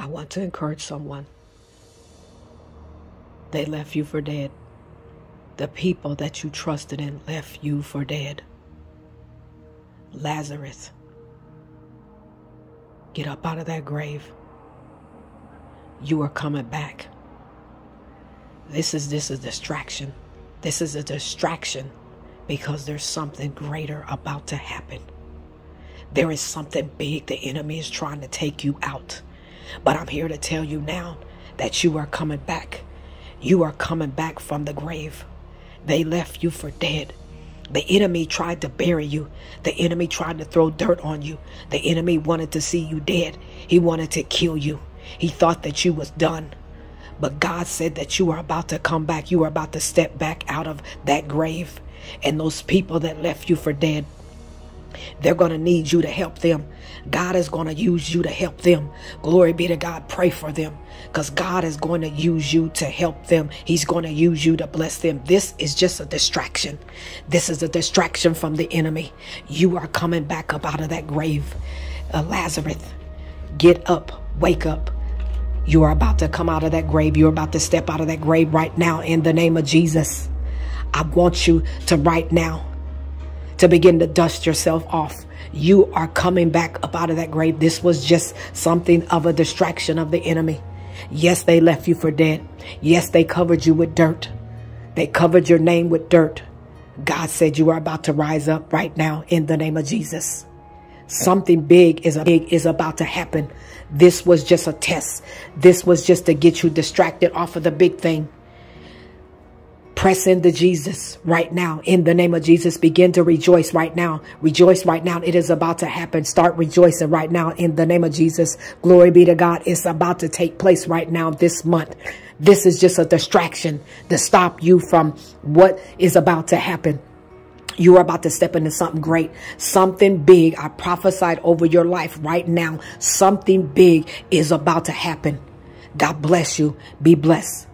I want to encourage someone. They left you for dead. The people that you trusted in left you for dead. Lazarus, get up out of that grave. You are coming back. This is this is a distraction. This is a distraction because there's something greater about to happen. There is something big the enemy is trying to take you out. But I'm here to tell you now that you are coming back. You are coming back from the grave. They left you for dead. The enemy tried to bury you. The enemy tried to throw dirt on you. The enemy wanted to see you dead. He wanted to kill you. He thought that you was done. But God said that you are about to come back. You are about to step back out of that grave. And those people that left you for dead, they're going to need you to help them. God is going to use you to help them. Glory be to God. Pray for them because God is going to use you to help them. He's going to use you to bless them. This is just a distraction. This is a distraction from the enemy. You are coming back up out of that grave. Uh, Lazarus, get up, wake up. You are about to come out of that grave. You're about to step out of that grave right now in the name of Jesus. I want you to right now to begin to dust yourself off. You are coming back up out of that grave. This was just something of a distraction of the enemy. Yes, they left you for dead. Yes, they covered you with dirt. They covered your name with dirt. God said you are about to rise up right now in the name of Jesus. Something big is a big is about to happen. This was just a test. This was just to get you distracted off of the big thing. Press into Jesus right now. In the name of Jesus, begin to rejoice right now. Rejoice right now. It is about to happen. Start rejoicing right now in the name of Jesus. Glory be to God. It's about to take place right now this month. This is just a distraction to stop you from what is about to happen. You are about to step into something great, something big. I prophesied over your life right now. Something big is about to happen. God bless you. Be blessed.